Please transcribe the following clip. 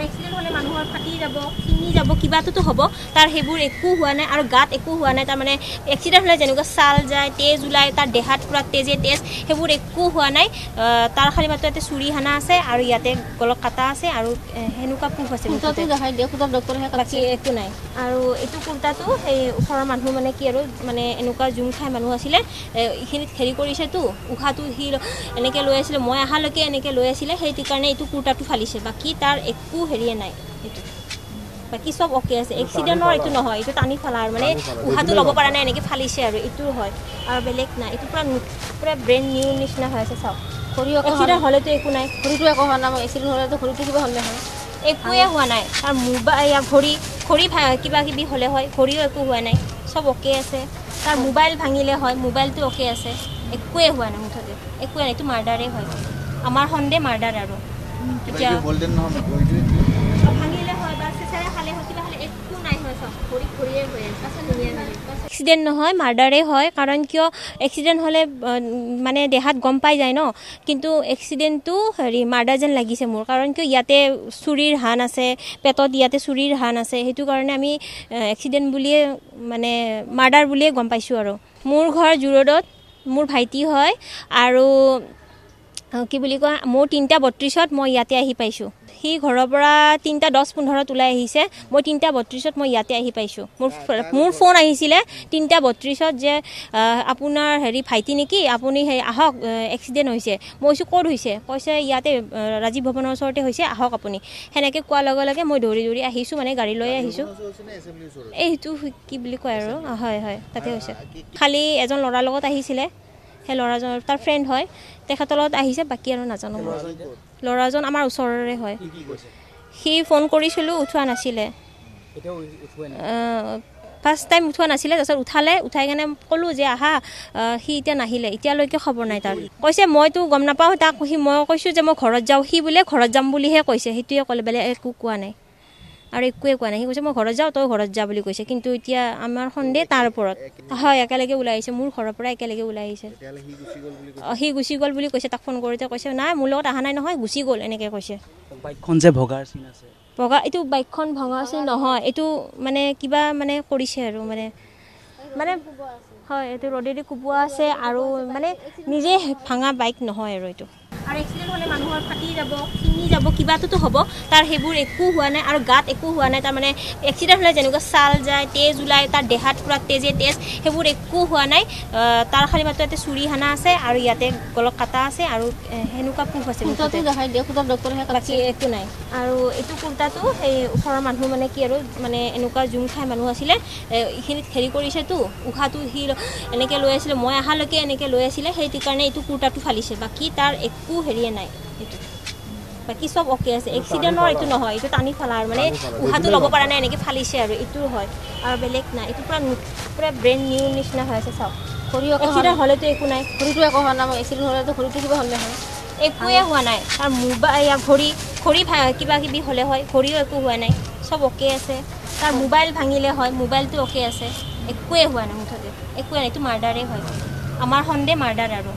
আৰু এক্সিডেণ্ট হ'লে মানুহৰ ফাটি যাব ছিঙি যাব কিবাটোতো হ'ব। তাৰ সেইবোৰ একো হোৱা নাই আৰু গাত একো হোৱা নাই। তাৰমানে এক্সিডেণ্ট হ'লে যেনেকুৱা ছাল যায় তেজ ওলায় তাৰ দেহাত পূৰা তেজে তেজ সেইবোৰ একো হোৱা নাই। তাৰ খালি মাত্ৰ ইয়াতে চুৰি হানা আছে আৰু ইয়াতে গলত কাটা আছে আৰু সেনেকুৱা প্ৰুফ আছে বাকী একো নাই। আৰু এইটো কুৰ্তাটো সেই ওচৰৰ মানুহ মানে কি আৰু মানে এনেকুৱা জুম খাই মানুহ আছিলে এইখিনিত হেৰি কৰিছেতো উশাহটো সি এনেকৈ লৈ আছিলে মই অহালৈকে এনেকৈ লৈ আছিলে সেইটো কাৰণে এইটো কুৰ্তাটো ফালিছে। বাকী তাৰ একো হেৰিয়ে নাই এইটো বাকী চব অ'কে আছে এক্সিডেণ্টৰ এইটো নহয় এইটো টানি ফালা আৰু মানে উশাহটো ল'ব পৰা নাই এনেকৈ ফালিছে আৰু এইটো হয়। আৰু বেলেগ নাই এইটো পূৰা পূৰা ব্ৰেণ্ড নিউ নিচিনা হৈ আছে চাওক। ভৰি এক্সিডেণ্ট হ'লেতো একো নাই। ভৰিটো একো হোৱা নাই এক্সিডেণ্ট হ'লেতো ভৰিটো কিবা হ'লে হয়। একোৱে হোৱা নাই আৰু মোবাইল ভৰি ভৰি ভা- কিবা কিবি হ'লে হয় ভৰিও একো হোৱা নাই চব অ'কে আছে। তাৰ মোবাইল ভাঙিলে হয় মোবাইলটো অ'কে আছে একোৱে হোৱা নাই মুঠতে একোৱে নাই এইটো মাৰ্ডাৰে হয়। আমাৰ সন্দেহ মাৰ্ডাৰ আৰু। এতিয়া এক্সিডেণ্ট নহয় মাৰ্ডাৰে হয় কাৰণ কিয় এক্সিডেণ্ট হ'লে মানে দেহাত গম পাই যায় ন। কিন্তু এক্সিডেণ্টটো হেৰি মাৰ্ডাৰ যেন লাগিছে মোৰ। কাৰণ কিয় ইয়াতে চুৰিৰ হান আছে পেটত ইয়াতে চুৰিৰ হান আছে। সেইটো কাৰণে আমি এক্সিডেণ্ট বুলিয়ে মানে মাৰ্ডাৰ বুলিয়ে গম পাইছোঁ আৰু। মোৰ ঘৰ জোৰডত মোৰ ভাইটি হয় আৰু কি বুলি কয় মোৰ তিনিটা বত্ৰিছত মই ইয়াতে আহি পাইছোঁ। সি ঘৰৰ পৰা তিনিটা দহ পোন্ধৰত ওলাই আহিছে মই তিনিটা বত্ৰিছত মই ইয়াতে আহি পাইছোঁ। মোৰ মোৰ ফোন আহিছিলে তিনিটা বত্ৰিছত যে আপোনাৰ হেৰি ভাইটি নেকি আপুনি সেই আহক এক্সিডেণ্ট হৈছে। মই কৈছোঁ ক'ত হৈছে? কৈছে ইয়াতে ৰাজীৱ ভৱনৰ ওচৰতে হৈছে আহক আপুনি। সেনেকৈ কোৱাৰ লগে লগে মই দৌৰি দৌৰি আহিছোঁ মানে গাড়ী লৈ আহিছোঁ। এইটো কি বুলি কয় আৰু? হয় হয় তাতে হৈছে। খালি এজন ল'ৰাৰ লগত আহিছিলে। সেই ল'ৰাজন তাৰ ফ্ৰেণ্ড হয়। তেখেতৰ লগত আহিছে বাকী আৰু নাজানো মই। ল'ৰাজন আমাৰ ওচৰৰে হয়। সি ফোন কৰিছিলোঁ উঠোৱা নাছিলে। ফাৰ্ষ্ট টাইম উঠোৱা নাছিলে তাৰপিছত উঠালে উঠাই কেনে ক'লোঁ যে আহা আহ, সি এতিয়া নাহিলে এতিয়ালৈকে খবৰ নাই তাৰ। কৈছে মইতো গম নাপাওঁ তাক সি মই কৈছোঁ যে মই ঘৰত যাওঁ সি বোলে ঘৰত যাম বুলিহে কৈছে সেইটোৱে ক'লে বেলেগ একো কোৱা নাই। আৰু একোৱে কোৱা নাই। সি কৈছে মই ঘৰত যাওঁ তই ঘৰত যা বুলি কৈছে। কিন্তু এতিয়া আমাৰ সন্দেহ তাৰ ওপৰত। হয় একেলগে ওলাই আহিছে। মোৰ ঘৰৰ পৰা একেলগে ওলাই আহিছে। অ, সি গুচি গ'ল বুলি কৈছে তাক ফোন কৰোঁতে কৈছে নাই মোৰ লগত অহা নাই নহয় গুচি গ'ল এনেকৈ কৈছে। বাইকখন যে ভগাৰ চিন আছে? বগা এইটো বাইকখন ভঙা আছে নহয়। এইটো মানে কিবা মানে কৰিছে আৰু মানে মানে হয় এইটো ৰ'দেদি কোবোৱা আছে আৰু মানে নিজে ভাঙা বাইক নহয় আৰু এইটো। আৰু এক্সিডেণ্ট হ'লে মানুহৰ ফাটি যাব ছিঙি যাব কিবাটোতো হ'ব। তাৰ সেইবোৰ একো হোৱা নাই আৰু গাত একো হোৱা নাই। তাৰমানে এক্সিডেণ্ট হ'লে যেনেকুৱা ছাল যায় তেজ ওলায় তাৰ দেহাত পূৰা তেজে তেজ সেইবোৰ একো হোৱা নাই। তাৰ খালি মাত্ৰ ইয়াতে চুৰি হানা আছে আৰু ইয়াতে গলত কাটা আছে আৰু সেনেকুৱা প্ৰুফ আছে বাকী একো নাই। আৰু এইটো কুৰ্তাটো সেই ওচৰৰ মানুহ মানে কি আৰু মানে এনেকুৱা জুম খাই মানুহ আছিলে এইখিনিত হেৰি কৰিছেতো উশাহটো সি এনেকৈ লৈ আছিলে মই অহালৈকে এনেকৈ লৈ আছিলে সেইটো কাৰণে এইটো কুৰ্তাটো ফালিছে। বাকী তাৰ একো হেৰিয়ে নাই এইটো বাকী চব অ'কে আছে। এক্সিডেণ্টৰ এইটো নহয় এইটো টানি ফালা আৰু মানে উশাহটো ল'ব পৰা নাই এনেকৈ ফালিছে আৰু এইটো হয়। আৰু বেলেগ নাই এইটো পূৰা পূৰা ব্ৰেণ্ড নিউ নিচিনা হৈ আছে চাওক ভৰি একো হোৱা এক্সিডেণ্ট হ'লেতো একো নাই। ভৰিটো একো হোৱা নাই এক্সিডেণ্ট হ'লেতো ভৰিটো কিবা হ'লে হয় একোৱে হোৱা নাই। তাৰ মোবাইল ভৰি ভৰি ভা- কিবা কিবি হ'লে হয় ভৰিও একো হোৱা নাই। চব অ'কে আছে। তাৰ মোবাইল ভাঙিলে হয় মোবাইলটো অ'কে আছে। একোৱে হোৱা নাই মুঠতে। একোৱে নাই এইটো মাৰ্ডাৰে হয়। আমাৰ সন্দেহ মাৰ্ডাৰ আৰু।